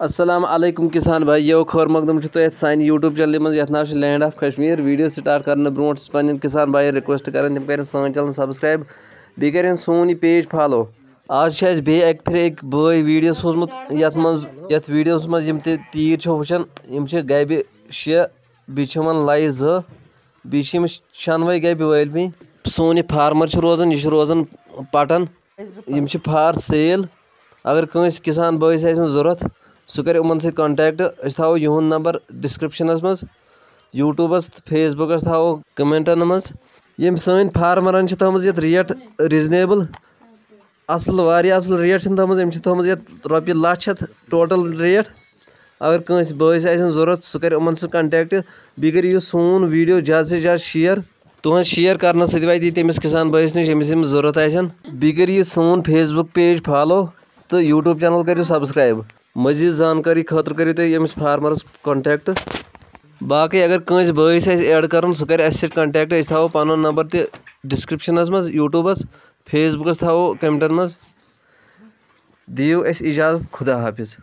असलम किसान भाई यो खर मकदम तुम सान यूट्यूब चैनल मज नाव land of Kashmir video start कर ब्रो पे किसान भाई रिक्वेस्ट कर सान चैनल सब्सक्राइब बी कर सोन यह पेज फॉलो आज बे अक फिर एक बॉय वीडियो सोजमुत ये मज ये वीडियो मज तीर वुचान गब शे बी लाई जी शनवे गब वलि सोन यह फार्मर रोजान यह रोजान पटन फार सेल अगर कंस किसान बॉयस ज़रूरत सह कर इन कॉन्टैक्ट थो यूद नंबर डिस्क्रिप्शन मज यूट्यूबस फेसबुकस थो कमेंटन मज यम सन फार्मरन थोज ये रेट रिजनेबल असल वारिया असल रेट थोज ये रोपये लच टोटल रेट अगर कंस बॉयस ज़रूरत सह कर कॉन्टैक्ट बी कर सोन वीडियो ज़्यादा से ज़्यादा शेयर तुहद शेयर कर सत तमिस किसान बॉयस नश यमिस ज़रूरत बी कर सोन फेसबुक पेज फॉलो तो यूट्यूब चैनल करो सब्सक्राइब मजीद जानकारी खतर करो तुम यमिस फार्मरस कॉन्टैक्ट बाकी अगर कंस बस एड कर सह कर कॉन्टैक्ट थो पन नंबर त डिस्क्रिप्शन मज यूट्यूबस फेसबुकस थो कमेंटन मज. दिव इजाज़त, खुदा हाफिज़.